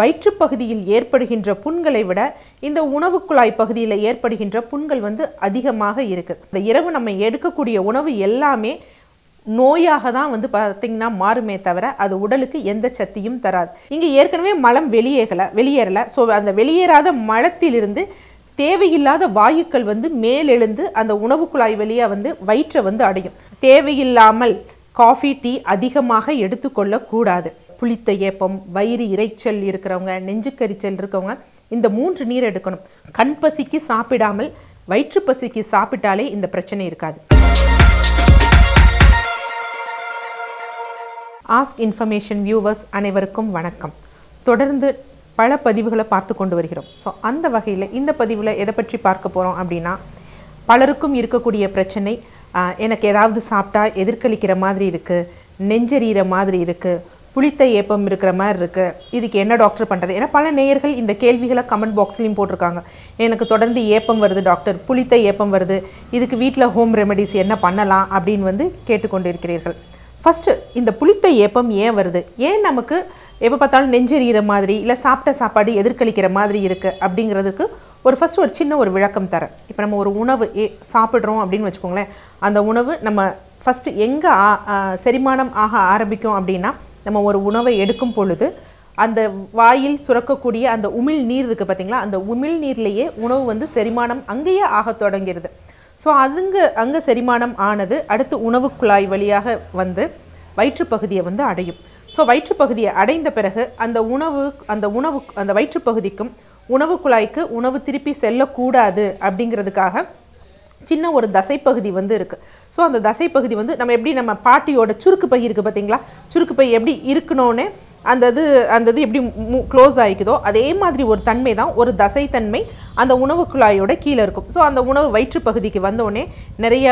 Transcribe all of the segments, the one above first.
வயிற்றுப்பகுதியில் ஏற்படுகின்ற புண்களை விட இந்த உணவு குழாய் பகுதியில் ஏற்படுகின்ற புண்கள் வந்து அதிகமாக இருக்குது இந்த இரவு நம்ம எடுக்கக்கூடிய உணவு எல்லாமே நோயாக தான் வந்து பார்த்திங்கன்னா மாறுமே தவிர அது உடலுக்கு எந்த சக்தியும் தராது. இங்கே ஏற்கனவே மலம் வெளியேகலை வெளியேறலை. ஸோ அந்த வெளியேறாத மலத்திலிருந்து தேவையில்லாத வாயுக்கள் வந்து மேலெழுந்து அந்த உணவு குழாய் வழியாக வந்து வயிற்றை வந்து அடையும். தேவையில்லாமல் காஃபி டீ அதிகமாக எடுத்துக்கொள்ளக்கூடாது. புளித்த ஏப்பம் வயிறு இரைச்சல் இருக்கிறவங்க நெஞ்சுக்கரிச்சல் இருக்கவங்க இந்த மூன்று நீர் எடுக்கணும். கண் பசிக்கு சாப்பிடாமல் வயிற்று பசிக்கு சாப்பிட்டாலே இந்த பிரச்சனை இருக்காது. ஆஸ்க் இன்ஃபர்மேஷன் வியூவர்ஸ் அனைவருக்கும் வணக்கம். தொடர்ந்து பல பதிவுகளை பார்த்து கொண்டு வருகிறோம். ஸோ அந்த வகையில் இந்த பதிவில் எதை பற்றி பார்க்க போகிறோம் அப்படின்னா பலருக்கும் இருக்கக்கூடிய பிரச்சனை எனக்கு ஏதாவது சாப்பிட்டா எதிர்கலிக்கிற மாதிரி இருக்குது நெஞ்செறிகிற மாதிரி இருக்குது புளித்த ஏப்பம் இருக்கிற மாதிரி இருக்குது இதுக்கு என்ன டாக்டர் பண்ணுறது ஏன்னா பல நேயர்கள் இந்த கேள்விகளை கமெண்ட் பாக்ஸ்லையும் போட்டிருக்காங்க. எனக்கு தொடர்ந்து ஏப்பம் வருது டாக்டர் புளித்த ஏப்பம் வருது. இதுக்கு வீட்டில் ஹோம் ரெமெடிஸ் என்ன பண்ணலாம் அப்படின்னு வந்து கேட்டுக்கொண்டிருக்கிறீர்கள். ஃபஸ்ட்டு இந்த புளித்த ஏப்பம் ஏன் வருது? ஏன் நமக்கு எப்போ பார்த்தாலும் நெஞ்செறிகிற மாதிரி இல்லை சாப்பிட்ட சாப்பாடு எதிர்கலிக்கிற மாதிரி இருக்குது அப்படிங்கிறதுக்கு ஒரு ஃபஸ்ட் ஒரு சின்ன ஒரு விளக்கம் தரேன். இப்போ நம்ம ஒரு உணவு ஏ சாப்பிட்றோம் அப்படின்னு வச்சுக்கோங்களேன். அந்த உணவு நம்ம ஃபஸ்ட்டு எங்கே செரிமானம் ஆக ஆரம்பிக்கும் அப்படின்னா நம்ம ஒரு உணவை எடுக்கும் பொழுது அந்த வாயில் சுரக்கக்கூடிய அந்த உமிழ் நீர் இருக்குது பார்த்தீங்களா அந்த உமிழ் நீர்லேயே உணவு வந்து செரிமானம் அங்கேயே ஆகத் தொடங்கிறது. ஸோ அதுங்க அங்கே செரிமானம் ஆனது அடுத்து உணவு குழாய் வழியாக வந்து வயிற்றுப்பகுதியை வந்து அடையும். ஸோ வயிற்றுப்பகுதியை அடைந்த பிறகு அந்த உணவு அந்த உணவு அந்த வயிற்றுப்பகுதிக்கும் உணவு குழாய்க்கு உணவு திருப்பி செல்லக்கூடாது அப்படிங்கிறதுக்காக சின்ன ஒரு தசைப்பகுதி வந்து இருக்கு. ஸோ அந்த தசை பகுதி வந்து நம்ம எப்படி நம்ம பாட்டியோட சுருக்கு பை இருக்குது பார்த்தீங்களா? சுருக்கு பை எப்படி இருக்கணும்னே அந்த இது அந்த இது எப்படி க்ளோஸ் ஆகிக்குதோ அதே மாதிரி ஒரு தன்மை தான் ஒரு தசைத்தன்மை அந்த உணவு குழாயோட கீழே இருக்கும். ஸோ அந்த உணவு வயிற்று பகுதிக்கு வந்தோடனே நிறைய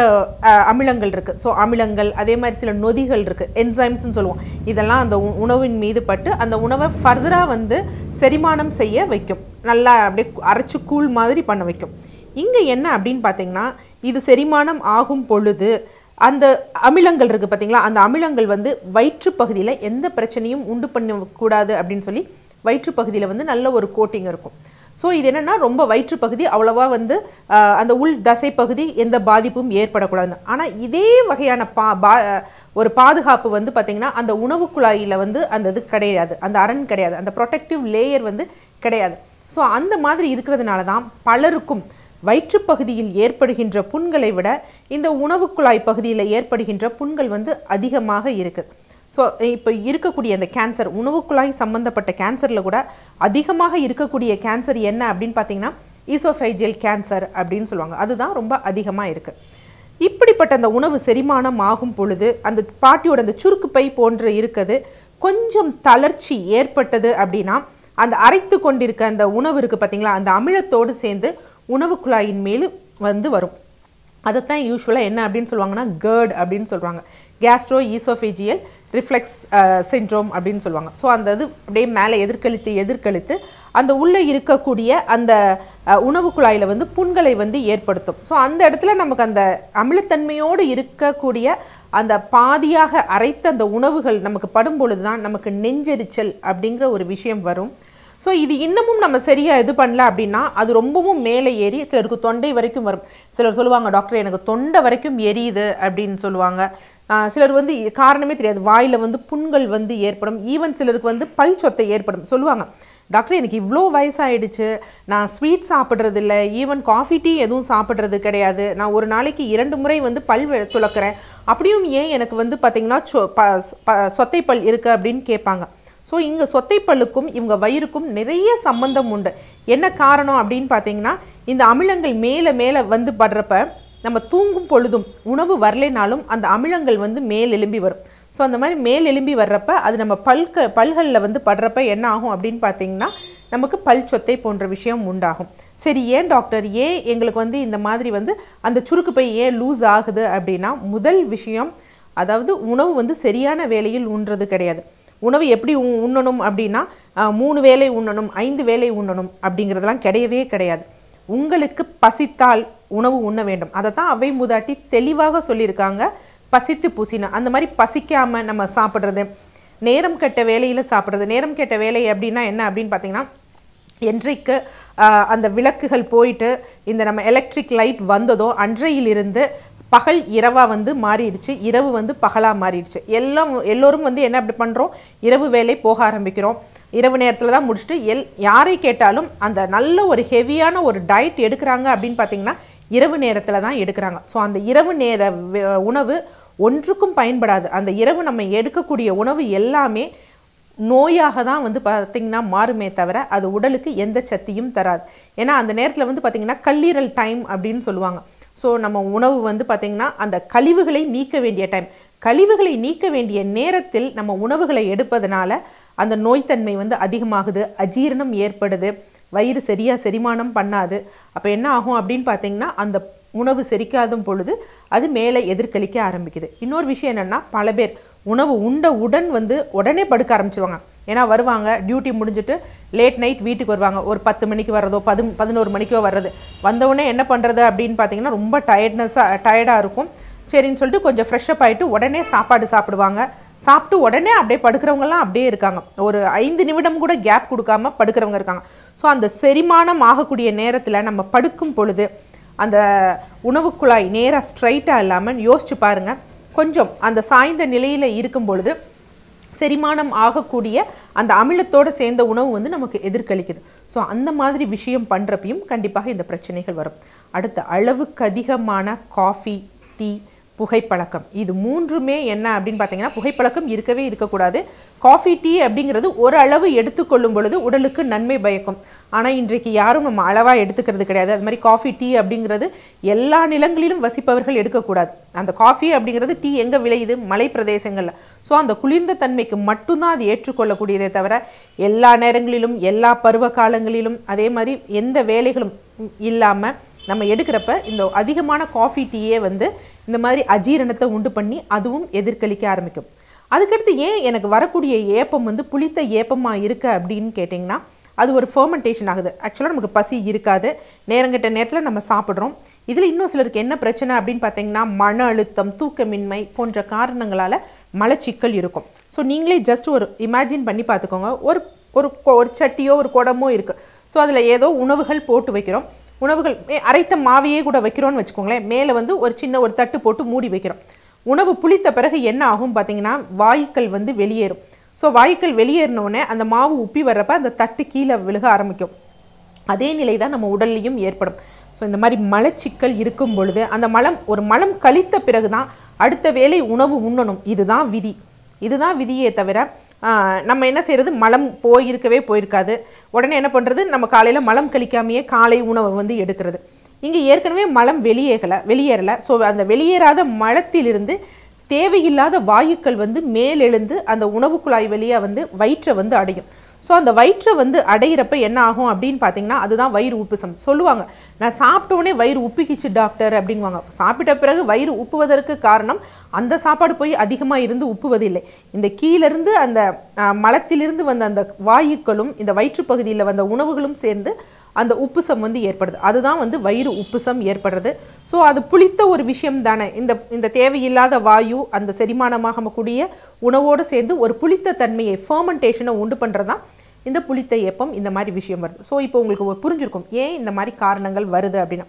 அமிலங்கள் இருக்குது ஸோ அமிலங்கள் அதே மாதிரி சில நொதிகள் இருக்குது என்சைம்ஸ்னு சொல்லுவோம். இதெல்லாம் அந்த உ- உணவின் மீது பட்டு அந்த உணவை ஃபர்தராக வந்து செரிமானம் செய்ய வைக்கும். நல்லா அப்படியே அரைச்சி கூழ் மாதிரி பண்ண வைக்கும். இங்கே என்ன அப்படின்னு பார்த்தீங்கன்னா இது செரிமானம் ஆகும் பொழுது அந்த அமிலங்கள் இருக்குது பார்த்தீங்களா அந்த அமிலங்கள் வந்து வயிற்று பகுதியில் எந்த பிரச்சனையும் உண்டு பண்ணக்கூடாது அப்படின்னு சொல்லி வயிற்று பகுதியில் வந்து நல்ல ஒரு கோட்டிங் இருக்கும். ஸோ இது என்னென்னா ரொம்ப வயிற்று பகுதி அவ்வளவா வந்து அந்த உள் தசை பகுதி எந்த பாதிப்பும் ஏற்படக்கூடாதுன்னு. ஆனால் இதே வகையான பா பா ஒரு பாதுகாப்பு வந்து பார்த்திங்கன்னா அந்த உணவு குழாயில் வந்து அந்த இது கிடையாது. அந்த அரண் கிடையாது. அந்த ப்ரொடெக்டிவ் லேயர் வந்து கிடையாது. ஸோ அந்த மாதிரி இருக்கிறதுனால தான் பலருக்கும் வயிற்றுப்பகுதியில் ஏற்படுகின்ற புண்களை விட இந்த உணவு குழாய் பகுதியில் ஏற்படுகின்ற புண்கள் வந்து அதிகமாக இருக்குது ஸோ இப்போ இருக்கக்கூடிய அந்த கேன்சர் உணவு குழாய் சம்பந்தப்பட்ட கேன்சரில் கூட அதிகமாக இருக்கக்கூடிய கேன்சர் என்ன அப்படின்னு பார்த்தீங்கன்னா ஈசோஃபைஜியல் கேன்சர் அப்படின்னு சொல்லுவாங்க. அதுதான் ரொம்ப அதிகமாக இருக்குது இப்படிப்பட்ட அந்த உணவு செரிமானம் ஆகும் பொழுது அந்த பாட்டியோட அந்த சுருக்கு பை போன்று இருக்குது. கொஞ்சம் தளர்ச்சி ஏற்பட்டது அப்படின்னா அந்த அரைத்து கொண்டிருக்க அந்த உணவு இருக்குது பார்த்தீங்களா அந்த அமிலத்தோடு சேர்ந்து உணவு குழாயின் மேல் வந்து வரும். அதைத்தான் யூஸ்வலாக என்ன அப்படின்னு சொல்லுவாங்கன்னா கேர்ட் அப்படின்னு சொல்லுவாங்க. கேஸ்ட்ரோ ஈசோஃபேஜியல் ரிஃப்ளெக்ஸ் சின்ட்ரோம் அப்படின்னு சொல்லுவாங்க. ஸோ அந்த இது அப்படியே மேலே எதிர்கழித்து எதிர்கழித்து அந்த உள்ளே இருக்கக்கூடிய அந்த உணவு குழாயில் வந்து புண்களை வந்து ஏற்படுத்தும். ஸோ அந்த இடத்துல நமக்கு அந்த அமிலத்தன்மையோடு இருக்கக்கூடிய அந்த பாதியாக அரைத்த அந்த உணவுகள் நமக்கு படும் பொழுது தான் நமக்கு நெஞ்செரிச்சல் அப்படிங்கிற ஒரு விஷயம் வரும். ஸோ இது இன்னமும் நம்ம சரியாக இது பண்ணல அப்படின்னா அது ரொம்பவும் மேலே ஏறி சிலருக்கு தொண்டை வரைக்கும் வரும். சிலர் சொல்லுவாங்க டாக்டர் எனக்கு தொண்டை வரைக்கும் எரியுது அப்படின்னு சொல்லுவாங்க. சிலர் வந்து காரணமே தெரியாது. வாயில் வந்து புண்கள் வந்து ஏற்படும். ஈவன் சிலருக்கு வந்து பல் சொத்தை ஏற்படும். சொல்லுவாங்க டாக்டர் எனக்கு இவ்வளோ வயசாகிடுச்சு நான் ஸ்வீட் சாப்பிட்றது இல்லை ஈவன் காஃபி டீ எதுவும் சாப்பிட்றது கிடையாது. நான் ஒரு நாளைக்கு இரண்டு முறை வந்து பல் வெ- துலக்கிறேன் அப்படியும் ஏன் எனக்கு வந்து பார்த்திங்கன்னா சொ ப ப சொத்தை பல் இருக்குது அப்படின்னு கேட்பாங்க. ஸோ இங்கே சொத்தைப்பல்லுக்கும் இவங்க வயிறுக்கும் நிறைய சம்பந்தம் உண்டு. என்ன காரணம் அப்படின்னு பார்த்தீங்கன்னா இந்த அமிலங்கள் மேலே மேலே வந்து படுறப்ப நம்ம தூங்கும் பொழுதும் உணவு வரலைனாலும் அந்த அமிலங்கள் வந்து மேல் எலும்பி வரும். ஸோ அந்த மாதிரி மேல் எலும்பி வர்றப்ப அது நம்ம பல்க பல்களில் வந்து படுறப்ப என்ன ஆகும் அப்படின்னு பார்த்தீங்கன்னா நமக்கு பல் சொத்தை போன்ற விஷயம் உண்டாகும். சரி ஏன் டாக்டர்? ஏன் எங்களுக்கு வந்து இந்த மாதிரி வந்து அந்த சுருக்கு பை ஏன் லூஸ் ஆகுது அப்படின்னா முதல் விஷயம் அதாவது உணவு வந்து சரியான வேலையில் உண்றது கிடையாது. உணவு எப்படி உ- உண்ணணும் அப்படின்னா மூணு வேலை உண்ணணும் ஐந்து வேலை உண்ணணும் அப்படிங்கிறதெல்லாம் கிடையவே கிடையாது. உங்களுக்கு பசித்தால் உணவு உண்ண வேண்டும். அதை தான் அவை மூதாட்டி தெளிவாக சொல்லியிருக்காங்க. பசித்து பூசின அந்த மாதிரி பசிக்காமல் நம்ம சாப்பிட்றது நேரம் கெட்ட வேலையில் சாப்பிட்றது. நேரம் கெட்ட வேலை அப்படின்னா என்ன அப்படின்னு பார்த்தீங்கன்னா என்றைக்கு அந்த விளக்குகள் போயிட்டு இந்த நம்ம எலக்ட்ரிக் லைட் வந்ததோ அன்றையிலிருந்து பகல் இரவாக வந்து மாறிடுச்சு இரவு வந்து பகலாக மாறிடுச்சு. எல்லாம் எல்லோரும் வந்து என்ன அப்படி பண்ணுறோம் இரவு வேலை போக ஆரம்பிக்கிறோம். இரவு நேரத்தில் தான் முடிச்சுட்டு எல் யாரை கேட்டாலும் அந்த நல்ல ஒரு ஹெவியான ஒரு டயட் எடுக்கிறாங்க அப்படின்னு பார்த்தீங்கன்னா இரவு நேரத்தில் தான் எடுக்கிறாங்க. ஸோ அந்த இரவு நேர உணவு ஒன்றுக்கும் பயன்படாது. அந்த இரவு நம்ம எடுக்கக்கூடிய உணவு எல்லாமே நோயாக தான் வந்து பார்த்திங்கன்னா மாறுமே தவிர அது உடலுக்கு எந்த சக்தியும் தராது. ஏன்னா அந்த நேரத்தில் வந்து பார்த்திங்கன்னா கல்லீரல் டைம் அப்படின்னு சொல்லுவாங்க. ஸோ நம்ம உணவு வந்து பார்த்திங்கன்னா அந்த கழிவுகளை நீக்க வேண்டிய டைம் கழிவுகளை நீக்க வேண்டிய நேரத்தில் நம்ம உணவுகளை எடுப்பதனால அந்த நோய்த்தன்மை வந்து அதிகமாகுது அஜீரணம் ஏற்படுது வயிறு சரியாக செரிமானம் பண்ணாது. அப்போ என்ன ஆகும் அப்படின்னு பார்த்தீங்கன்னா அந்த உணவு செரிக்காதும் பொழுது அது மேலே எதிர்கலிக்க ஆரம்பிக்குது. இன்னொரு விஷயம் என்னென்னா பல பேர் உணவு உண்ட உடன் வந்து உடனே படுக்க ஆரம்பிச்சிருவாங்க. ஏன்னா வருவாங்க டியூட்டி முடிஞ்சுட்டு லேட் நைட் வீட்டுக்கு வருவாங்க. ஒரு பத்து மணிக்கு வர்றதோ பது பதினோரு மணிக்கோ வர்றது. வந்தவுடனே என்ன பண்ணுறது அப்படின்னு பார்த்தீங்கன்னா ரொம்ப டயர்ட்னஸாக டயர்டாக இருக்கும். சரின்னு சொல்லிட்டு கொஞ்சம் ஃப்ரெஷ்அப் ஆகிட்டு உடனே சாப்பாடு சாப்பிடுவாங்க. சாப்பிட்டு உடனே அப்படியே படுக்கிறவங்கலாம் அப்படியே இருக்காங்க. ஒரு ஐந்து நிமிடம் கூட கேப் கொடுக்காம படுக்கிறவங்க இருக்காங்க. ஸோ அந்த செரிமானம் ஆகக்கூடிய நேரத்தில் நம்ம படுக்கும் பொழுது அந்த உணவுக்குழாய் நேராக ஸ்ட்ரைட்டாக இல்லாமல் யோசிச்சு பாருங்க. கொஞ்சம் அந்த சாய்ந்த நிலையில் இருக்கும் பொழுது செரிமானம் ஆகக்கூடிய அந்த அமிலத்தோடு சேர்ந்த உணவு வந்து நமக்கு எதிர்கலிக்குது ஸோ அந்த மாதிரி விஷயம் பண்ணுறப்பையும் கண்டிப்பாக இந்த பிரச்சனைகள் வரும். அடுத்த அளவுக்கு அதிகமான காஃபி டீ புகைப்பழக்கம். இது மூன்றுமே என்ன அப்படின்னு பார்த்தீங்கன்னா புகைப்பழக்கம் இருக்கவே இருக்கக்கூடாது. காஃபி டீ அப்படிங்கிறது ஒரு அளவு எடுத்துக்கொள்ளும் பொழுது உடலுக்கு நன்மை பயக்கும். ஆனால் இன்றைக்கு யாரும் நம்ம அளவாக எடுத்துக்கிறது கிடையாது. அது மாதிரி காஃபி டீ அப்படிங்கிறது எல்லா நிலங்களிலும் வசிப்பவர்கள் எடுக்கக்கூடாது. அந்த காஃபி அப்படிங்கிறது டீ எங்கே விளையுது? மலை பிரதேசங்களில் ஸோ அந்த குளிர்ந்த தன்மைக்கு மட்டும்தான் அது ஏற்றுக்கொள்ளக்கூடியதே தவிர எல்லா நேரங்களிலும் எல்லா பருவ காலங்களிலும் அதே மாதிரி எந்த வேலைகளும் இல்லாமல் நம்ம எடுக்கிறப்ப இந்த அதிகமான காஃபி டீயே வந்து இந்த மாதிரி அஜீரணத்தை உண்டு பண்ணி அதுவும் எதிர்கலிக்க ஆரம்பிக்கும். அதுக்கடுத்து ஏன் எனக்கு வரக்கூடிய ஏப்பம் வந்து புளித்த ஏப்பமாக இருக்கு அப்படின்னு கேட்டிங்கன்னா அது ஒரு ஃபர்மெண்டேஷன் ஆகுது. ஆக்சுவலாக நமக்கு பசி இருக்காது. நேரங்கெட்ட நேரத்தில் நம்ம சாப்பிட்றோம். இதில் இன்னும் சிலருக்கு என்ன பிரச்சனை அப்படின்னு பார்த்தீங்கன்னா மன அழுத்தம் தூக்கமின்மை போன்ற காரணங்களால் மலச்சிக்கல் இருக்கும். ஸோ நீங்களே ஜஸ்ட் ஒரு இமேஜின் பண்ணி பார்த்துக்கோங்க ஒரு ஒரு ஒரு சட்டியோ ஒரு குடமோ இருக்குது ஸோ அதில் ஏதோ உணவுகள் போட்டு வைக்கிறோம். உணவுகள் அரைத்த மாவையே கூட வைக்கிறோம்னு வச்சுக்கோங்களேன். மேலே வந்து ஒரு சின்ன ஒரு தட்டு போட்டு மூடி வைக்கிறோம். உணவு புளித்த பிறகு என்ன ஆகும் பார்த்தீங்கன்னா வாயுக்கள் வந்து வெளியேறும். ஸோ வாயுக்கள் வெளியேறினோடனே அந்த மாவு உப்பி வர்றப்ப அந்த தட்டு கீழே விழுக ஆரம்பிக்கும். அதே நிலை தான் நம்ம உடல்லையும் ஏற்படும். ஸோ இந்த மாதிரி மலச்சிக்கல் இருக்கும் பொழுது அந்த மலம் ஒரு மலம் கழித்த பிறகு தான் அடுத்த வேளை உணவு உண்ணணும். இதுதான் விதி. இதுதான் விதியே தவிர நம்ம என்ன செய்கிறது மலம் போயிருக்கவே போயிருக்காது. உடனே என்ன பண்ணுறது நம்ம காலையில் மலம் கழிக்காமையே காலை உணவை வந்து எடுக்கிறது. இங்கே ஏற்கனவே மலம் வெளியேகலை வெளியேறலை. ஸோ அந்த வெளியேறாத மலத்திலிருந்து தேவையில்லாத வாயுக்கள் வந்து மேலெழுந்து அந்த உணவு குழாய் வழியாக வந்து வயிற்றை வந்து அடையும். ஸோ அந்த வயிற்றை வந்து அடையிறப்ப என்ன ஆகும் அப்படின்னு பார்த்தீங்கன்னா அதுதான் வயிறு உப்புசம் சொல்லுவாங்க. நான் சாப்பிட்டோடனே வயிறு உப்பிக்கிச்சு டாக்டர் அப்படிங்குவாங்க சாப்பிட்ட பிறகு வயிறு உப்புவதற்கு காரணம் அந்த சாப்பாடு போய் அதிகமாக இருந்து உப்புவதில்லை. இந்த கீழிருந்து அந்த மலத்திலிருந்து வந்த அந்த வாயுக்களும் இந்த வயிற்று பகுதியில் வந்த உணவுகளும் சேர்ந்து அந்த உப்புசம் வந்து ஏற்படுது. அதுதான் வந்து வயிறு உப்புசம் ஏற்படுறது. ஸோ அது புளித்த ஒரு விஷயம் தானே. இந்த இந்த தேவையில்லாத வாயு அந்த செரிமானமாகக்கூடிய உணவோடு சேர்ந்து ஒரு புளித்த தன்மையை ஃபர்மெண்டேஷனை உண்டு பண்ணுறதான் இந்த புளித்த ஏப்பம் இந்த மாதிரி விஷயம் வருது. ஸோ இப்போ உங்களுக்கு ஒரு புரிஞ்சிருக்கும் ஏன் இந்த மாதிரி காரணங்கள் வருது அப்படின்னா?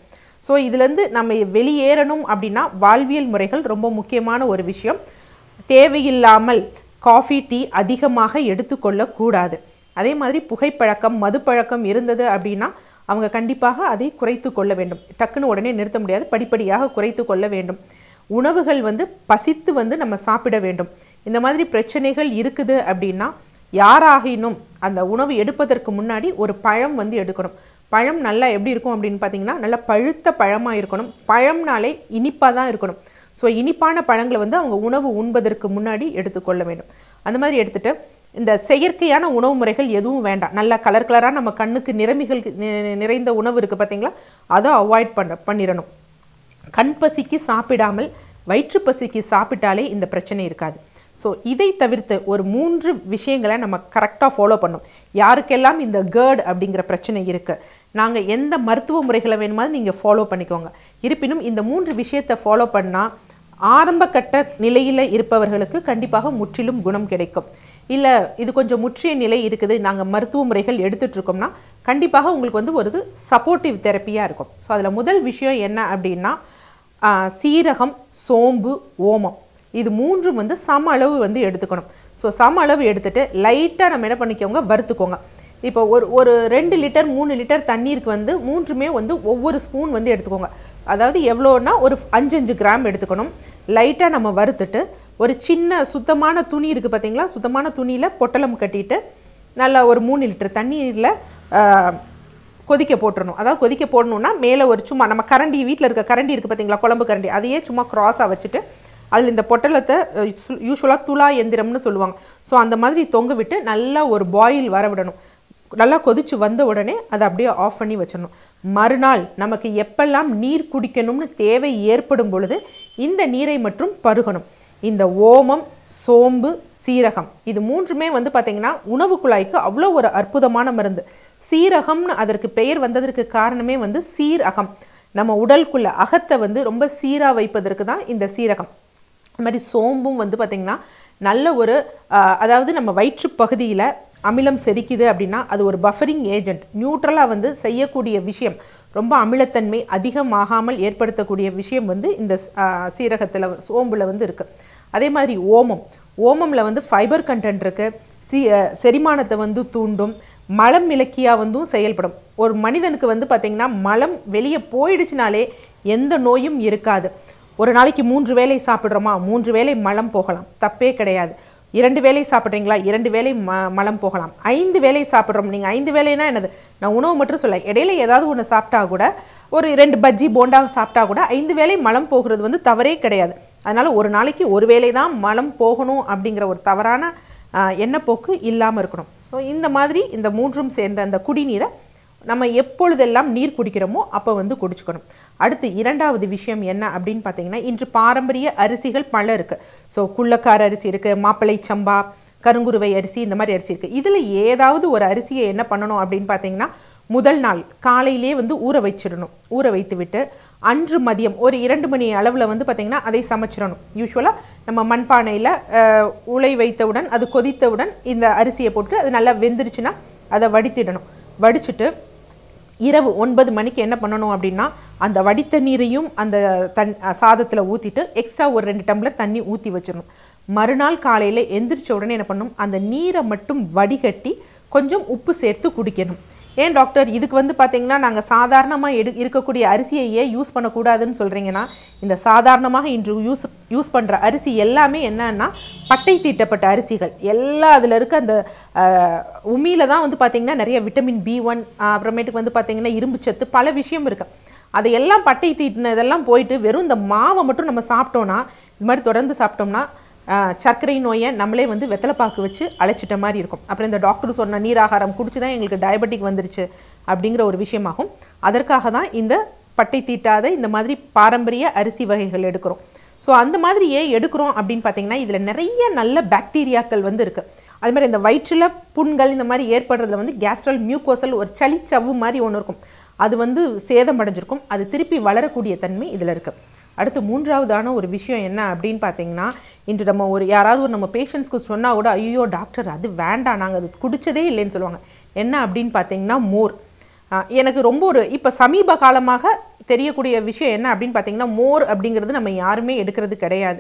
ஸோ இதுலேருந்து நம்ம வெளியேறணும் அப்படின்னா வாழ்வியல் முறைகள் ரொம்ப முக்கியமான ஒரு விஷயம். தேவையில்லாமல் காஃபி டீ அதிகமாக எடுத்துக்கொள்ளக்கூடாது அதே மாதிரி புகைப்பழக்கம் மதுப்பழக்கம் இருந்தது அப்படின்னா அவங்க கண்டிப்பாக அதை குறைத்து கொள்ள வேண்டும். டக்குன்னு உடனே நிறுத்த முடியாது படிப்படியாக குறைத்து கொள்ள வேண்டும். உணவுகள் வந்து பசித்து வந்து நம்ம சாப்பிட வேண்டும். இந்த மாதிரி பிரச்சனைகள் இருக்குது அப்படின்னா யாராகினும் அந்த உணவு எடுப்பதற்கு முன்னாடி ஒரு பழம் வந்து எடுக்கணும். பழம் நல்லா எப்படி இருக்கும் அப்படின்னு பார்த்தீங்கன்னா நல்லா பழுத்த பழமாக இருக்கணும். பழம்னாலே இனிப்பாக தான் இருக்கணும். ஸோ இனிப்பான பழங்களை வந்து அவங்க உணவு உண்பதற்கு முன்னாடி எடுத்துக்கொள்ள வேண்டும். அந்த மாதிரி எடுத்துகிட்டு இந்த செயற்கையான உணவு முறைகள் எதுவும் வேண்டாம். நல்லா கலர் கலராக நம்ம கண்ணுக்கு நிறமிகள் நிறைந்த உணவு இருக்குது பார்த்தீங்களா? அதை அவாய்ட் பண்ண பண்ணிடணும். கண் பசிக்கு சாப்பிடாமல் வயிற்று பசிக்கு சாப்பிட்டாலே இந்த பிரச்சனை இருக்காது. ஸோ இதை தவிர்த்து ஒரு மூன்று விஷயங்களை நம்ம கரெக்டாக ஃபாலோ பண்ணோம் யாருக்கெல்லாம் இந்த கேர்ட் அப்படிங்கிற பிரச்சனை இருக்குது நாங்கள் எந்த மருத்துவ முறைகளை வேணுமாவது நீங்கள் ஃபாலோ பண்ணிக்கோங்க. இருப்பினும் இந்த மூன்று விஷயத்தை ஃபாலோ பண்ணால் ஆரம்ப கட்ட நிலையில் இருப்பவர்களுக்கு கண்டிப்பாக முற்றிலும் குணம் கிடைக்கும். இல்லை இது கொஞ்சம் முற்றிய நிலை இருக்குது நாங்கள் மருத்துவ முறைகள் எடுத்துட்ருக்கோம்னா கண்டிப்பாக உங்களுக்கு வந்து ஒரு சப்போர்ட்டிவ் தெரப்பியாக இருக்கும். ஸோ அதில் முதல் விஷயம் என்ன அப்படின்னா சீரகம் சோம்பு ஓமம். இது மூன்றும் வந்து சம அளவு வந்து எடுத்துக்கணும். ஸோ சம அளவு எடுத்துகிட்டு லைட்டாக நம்ம என்ன பண்ணிக்கோங்க வறுத்துக்கோங்க. இப்போ ஒரு ஒரு ரெண்டு லிட்டர் மூணு லிட்டர் தண்ணீருக்கு வந்து மூன்றுமே வந்து ஒவ்வொரு ஸ்பூன் வந்து எடுத்துக்கோங்க. அதாவது எவ்வளோன்னா ஒரு அஞ்சு அஞ்சு கிராம் எடுத்துக்கணும். லைட்டாக நம்ம வறுத்துட்டு ஒரு சின்ன சுத்தமான துணி இருக்குது பார்த்தீங்களா? சுத்தமான துணியில் பொட்டலம் கட்டிட்டு நல்லா ஒரு மூணு லிட்டர் தண்ணீரில் கொதிக்க போட்டுடணும் அதாவது கொதிக்க போடணுன்னா மேலே ஒரு சும்மா நம்ம கரண்டி வீட்டில் இருக்க கரண்டி இருக்குது பார்த்தீங்களா? குழம்பு கரண்டி அதையே சும்மா க்ராஸாக வச்சுட்டு அதில் இந்த பொட்டலத்தை யூஸ்வலாக துளா எந்திரம்னு சொல்லுவாங்க. ஸோ அந்த மாதிரி தொங்க விட்டு நல்லா ஒரு பாயில் வர விடணும். நல்லா கொதிச்சு வந்த உடனே அதை அப்படியே ஆஃப் பண்ணி வச்சிடணும். மறுநாள் நமக்கு எப்பெல்லாம் நீர் குடிக்கணும்னு தேவை ஏற்படும் பொழுது இந்த நீரை மட்டும் பருகணும். இந்த ஓமம் சோம்பு சீரகம் இது மூன்றுமே வந்து பார்த்திங்கன்னா உணவு குழாய்க்கு அவ்வளோ ஒரு அற்புதமான மருந்து. சீரகம்னு அதற்கு பெயர் வந்ததற்கு காரணமே வந்து சீரகம். நம்ம உடலுக்குள்ள அகத்தை வந்து ரொம்ப சீராக வைப்பதற்கு தான் இந்த சீரகம். அது மாதிரி சோம்பும் வந்து பார்த்திங்கன்னா நல்ல ஒரு அதாவது நம்ம வயிற்று பகுதியில் அமிலம் செரிக்குது அப்படின்னா அது ஒரு பஃபரிங் ஏஜென்ட் நியூட்ரலாக வந்து செய்யக்கூடிய விஷயம் ரொம்ப அமிலத்தன்மை அதிகமாகாமல் ஏற்படுத்தக்கூடிய விஷயம் வந்து இந்த சீரகத்தில் சோம்பில் வந்து இருக்குது அதே மாதிரி ஓமம். ஓமம்ல வந்து ஃபைபர் கண்டென்ட் இருக்குது சி செரிமானத்தை வந்து தூண்டும். மலம் இலக்கியாக வந்தும் செயல்படும். ஒரு மனிதனுக்கு வந்து பார்த்திங்கன்னா மலம் வெளியே போயிடுச்சுனாலே எந்த நோயும் இருக்காது. ஒரு நாளைக்கு மூன்று வேலை சாப்பிட்றோமா? மூன்று வேளை மலம் போகலாம். தப்பே கிடையாது. இரண்டு வேலை சாப்பிட்றீங்களா? இரண்டு வேலை ம மலம் போகலாம். ஐந்து வேலை சாப்பிட்றோம். நீங்கள் ஐந்து வேளைனா என்னது? நான் உணவு மட்டும் சொல்ல. இடையில ஏதாவது ஒன்று சாப்பிட்டா கூட ஒரு ரெண்டு பஜ்ஜி போண்டா சாப்பிட்டா கூட ஐந்து வேலை மலம் போகிறது வந்து தவறே கிடையாது. அதனால் ஒரு நாளைக்கு ஒரு வேளை தான் மலம் போகணும் அப்படிங்கிற ஒரு தவறான எண்ணப்போக்கு இல்லாமல் இருக்கணும். ஸோ இந்த மாதிரி இந்த மூன்றும் சேர்ந்த அந்த குடிநீரை நம்ம எப்பொழுதெல்லாம் நீர் குடிக்கிறோமோ அப்போ வந்து குடிச்சுக்கணும். அடுத்து இரண்டாவது விஷயம் என்ன அப்படின்னு பார்த்தீங்கன்னா இன்று பாரம்பரிய அரிசிகள் பல இருக்குது ஸோ குள்ளக்கார அரிசி இருக்குது மாப்பிளை சம்பா கருங்குருவை அரிசி இந்த மாதிரி அரிசி இருக்குது இதில் ஏதாவது ஒரு அரிசியை என்ன பண்ணணும் அப்படின்னு பார்த்தீங்கன்னா முதல் நாள் காலையிலே வந்து ஊற வச்சிடணும். ஊற வைத்து விட்டு அன்று மதியம் ஒரு இரண்டு மணி அளவில் வந்து பார்த்திங்கன்னா அதை சமைச்சிடணும். யூஸ்வலாக நம்ம மண்பானையில் உலை வைத்தவுடன் அது கொதித்தவுடன் இந்த அரிசியை போட்டு அது நல்லா வெந்துருச்சுன்னா அதை வடித்திடணும். வடிச்சிட்டு இரவு ஒன்பது மணிக்கு என்ன பண்ணணும் அப்படின்னா அந்த வடித்த நீரையும் அந்த தன் சாதத்தில் ஊற்றிட்டு எக்ஸ்ட்ரா ஒரு ரெண்டு டம்ளர் தண்ணி ஊற்றி வச்சிடணும். மறுநாள் காலையில் எந்திரிச்ச உடனே என்ன பண்ணணும்? அந்த நீரை மட்டும் வடிகட்டி கொஞ்சம் உப்பு சேர்த்து குடிக்கணும். ஏன் டாக்டர் இதுக்கு வந்து பார்த்தீங்கன்னா நாங்கள் சாதாரணமாக எடு இருக்கக்கூடிய அரிசியை ஏன் யூஸ் பண்ணக்கூடாதுன்னு சொல்கிறீங்கன்னா இந்த சாதாரணமாக இன்று யூஸ் யூஸ் பண்ணுற அரிசி எல்லாமே என்னன்னா பட்டை தீட்டப்பட்ட அரிசிகள். எல்லா அதில் இருக்க அந்த உமியில் தான் வந்து பார்த்திங்கன்னா நிறைய விட்டமின் பி ஒன் அப்புறமேட்டுக்கு வந்து பார்த்திங்கன்னா இரும்பு சத்து பல விஷயம் இருக்கு. அதையெல்லாம் பட்டை தீட்டினதெல்லாம் போயிட்டு வெறும் இந்த மாவை மட்டும் நம்ம சாப்பிட்டோம்னா இது மாதிரி தொடர்ந்து சாப்பிட்டோம்னா சர்க்கரை நோயை நம்மளே வந்து வெத்தலைப்பாக்கு வச்சு அழைச்சிட்ட மாதிரி இருக்கும். அப்புறம் இந்த டாக்டர் சொன்ன நீராகாரம் குடிச்சு தான் எங்களுக்கு டயபெட்டிக் வந்துருச்சு அப்படிங்கிற ஒரு விஷயமாகும். அதற்காக தான் இந்த பட்டை தீட்டாத இந்த மாதிரி பாரம்பரிய அரிசி வகைகள் எடுக்கிறோம். ஸோ அந்த மாதிரி ஏன் எடுக்கிறோம் அப்படின்னு பார்த்தீங்கன்னா இதில் நிறைய நல்ல பாக்டீரியாக்கள் வந்து இருக்குது அது மாதிரி இந்த வயிற்றில் புண்கள் இந்த மாதிரி ஏற்படுறதுல வந்து கேஸ்ட்ரல் மியூக்கோசல் ஒரு சளிச்சவ்வு மாதிரி ஒன்று இருக்கும். அது வந்து சேதமடைஞ்சிருக்கும் அது திருப்பி வளரக்கூடிய தன்மை இதில் இருக்குது அடுத்து மூன்றாவதான ஒரு விஷயம் என்ன அப்படின்னு பார்த்தீங்கன்னா இன்று நம்ம ஒரு யாராவது ஒரு நம்ம பேஷண்ட்ஸ்க்கு சொன்னால் கூட ஐயோ டாக்டர் அது வேண்டாம் நாங்கள் அது குடிச்சதே இல்லைன்னு சொல்லுவாங்க. என்ன அப்படின்னு பார்த்தீங்கன்னா மோர். எனக்கு ரொம்ப ஒரு இப்போ சமீப காலமாக தெரியக்கூடிய விஷயம் என்ன அப்படின்னு பார்த்தீங்கன்னா மோர் அப்படிங்கிறது நம்ம யாருமே எடுக்கிறது கிடையாது.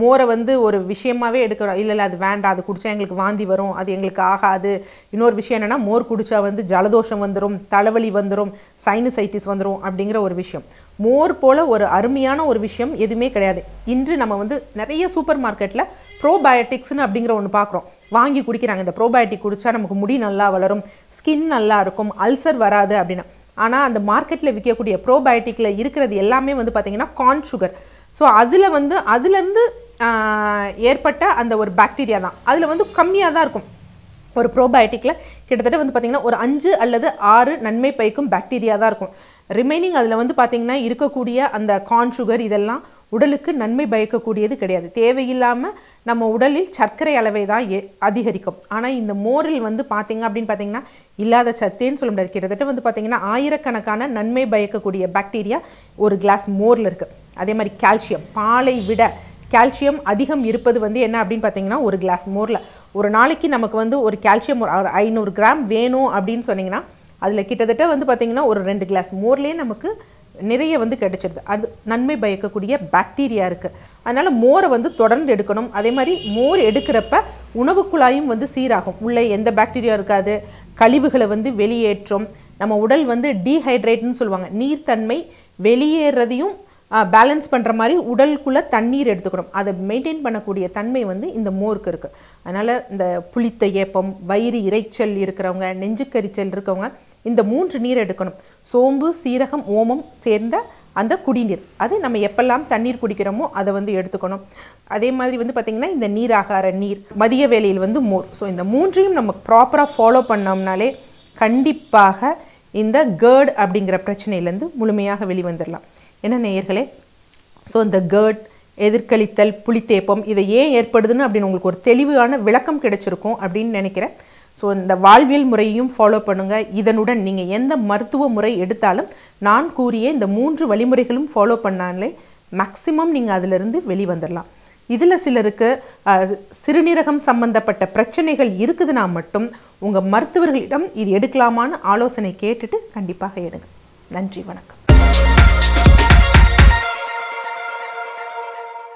மோரை வந்து ஒரு விஷயமாவே எடுக்கிறோம். இல்லை இல்லை அது வேண்டாம் அது குடித்தா எங்களுக்கு வாந்தி வரும் அது எங்களுக்கு ஆகாது. இன்னொரு விஷயம் என்னென்னா மோர் குடித்தா வந்து ஜலதோஷம் வந்துடும் தலைவலி வந்துடும் சைனசைட்டிஸ் வந்துடும் அப்படிங்கிற ஒரு விஷயம். மோர் போல் ஒரு அருமையான ஒரு விஷயம் எதுவுமே கிடையாது. இன்று நம்ம வந்து நிறைய சூப்பர் மார்க்கெட்டில் ப்ரோபயோட்டிக்ஸ்னு அப்படிங்கிற ஒன்று பார்க்குறோம் வாங்கி குடிக்கிறாங்க. இந்த ப்ரோபயோட்டிக் குடித்தா நமக்கு முடி நல்லா வளரும் ஸ்கின் நல்லா இருக்கும் அல்சர் வராது அப்படின்னு. ஆனால் அந்த மார்க்கெட்டில் விற்கக்கூடிய ப்ரோபயோட்டிக்கில் இருக்கிறது எல்லாமே வந்து பார்த்திங்கன்னா கார்ன் சுகர் ஸோ அதில் வந்து அதுலேருந்து ஏற்பட்ட அந்த ஒரு பாக்டீரியா தான். அதில் வந்து கம்மியாக தான் இருக்கும். ஒரு ப்ரோபயோட்டிக்கில் கிட்டத்தட்ட வந்து பார்த்திங்கன்னா ஒரு அஞ்சு அல்லது ஆறு நன்மை பயக்கும் பாக்டீரியா தான் இருக்கும். ரிமைனிங் அதில் வந்து பார்த்திங்கன்னா இருக்கக்கூடிய அந்த கார்ன் சுகர் இதெல்லாம் உடலுக்கு நன்மை பயக்கக்கூடியது கிடையாது. தேவையில்லாமல் நம்ம உடலில் சர்க்கரை அளவை தான் ஏ- அதிகரிக்கும். ஆனால் இந்த மோரில் வந்து பார்த்திங்க அப்படின்னு பார்த்திங்கன்னா இல்லாத சத்தேன்னு சொல்ல முடியாது. கிட்டத்தட்ட வந்து பார்த்தீங்கன்னா ஆயிரக்கணக்கான நன்மை பயக்கக்கூடிய பாக்டீரியா ஒரு கிளாஸ் மோரில் இருக்குது அதே மாதிரி கால்சியம் பாலை விட கால்சியம் அதிகம் இருப்பது வந்து என்ன அப்படின்னு பார்த்தீங்கன்னா ஒரு கிளாஸ் மோரில். ஒரு நாளைக்கு நமக்கு வந்து ஒரு கால்சியம் ஒரு ஐநூறு கிராம் வேணும் அப்படின்னு சொன்னீங்கன்னா அதில் கிட்டத்தட்ட வந்து பார்த்தீங்கன்னா ஒரு ரெண்டு கிளாஸ் மோர்லேயே நமக்கு நிறைய வந்து கிடைச்சிருது. அது நன்மை பயக்கக்கூடிய பாக்டீரியா இருக்குது அதனால் மோரை வந்து தொடர்ந்து எடுக்கணும். அதே மாதிரி மோர் எடுக்கிறப்ப உணவு குழாயும் வந்து சீராகும். உள்ளே எந்த பாக்டீரியா இருக்காது. கழிவுகளை வந்து வெளியேற்றும். நம்ம உடல் வந்து டீஹைட்ரேட்னு சொல்லுவாங்க. நீர்த்தன்மை வெளியேறதையும் பேலன்ஸ் பண்ணுற மாதிரி உடலுக்குள்ளே தண்ணீர் எடுத்துக்கணும். அதை மெயின்டைன் பண்ணக்கூடிய தன்மை வந்து இந்த மோருக்கு இருக்குது அதனால் இந்த புளித்த ஏப்பம் வயிறு இறைச்சல் இருக்கிறவங்க நெஞ்சுக்கரிச்சல் இருக்கவங்க இந்த மூன்று நீர் எடுக்கணும். சோம்பு சீரகம் ஓமம் சேர்ந்த அந்த குடிநீர். அது நம்ம எப்பெல்லாம் தண்ணீர் குடிக்கிறோமோ அதை வந்து எடுத்துக்கணும். அதே மாதிரி வந்து பார்த்திங்கன்னா இந்த நீராகார நீர் மதிய வேலையில் வந்து மோர். ஸோ இந்த மூன்றையும் நம்ம ப்ராப்பராக ஃபாலோ பண்ணோம்னாலே கண்டிப்பாக இந்த கேர்ட் அப்படிங்கிற பிரச்சனையிலேருந்து முழுமையாக வெளிவந்துடலாம் என்ன நேயர்களே? ஸோ இந்த கேர்ட் எதிர்கழித்தல் புளித்தேப்பம் இதை ஏன் ஏற்படுதுன்னு அப்படின்னு உங்களுக்கு ஒரு தெளிவான விளக்கம் கிடைச்சிருக்கும் அப்படின்னு நினைக்கிறேன். ஸோ இந்த வாழ்வியல் முறையையும் ஃபாலோ பண்ணுங்கள் இதனுடன் நீங்கள் எந்த மருத்துவ முறை எடுத்தாலும் நான் கூறிய இந்த மூன்று வழிமுறைகளும் ஃபாலோ பண்ணாலே மேக்ஸிமம் நீங்கள் அதிலிருந்து வெளிவந்துடலாம் இதில் சிலருக்கு சிறுநீரகம் சம்பந்தப்பட்ட பிரச்சனைகள் இருக்குதுன்னா மட்டும் உங்கள் மருத்துவர்களிடம் இது எடுக்கலாமான்னு ஆலோசனை கேட்டுட்டு கண்டிப்பாக எடுங்க. நன்றி வணக்கம்.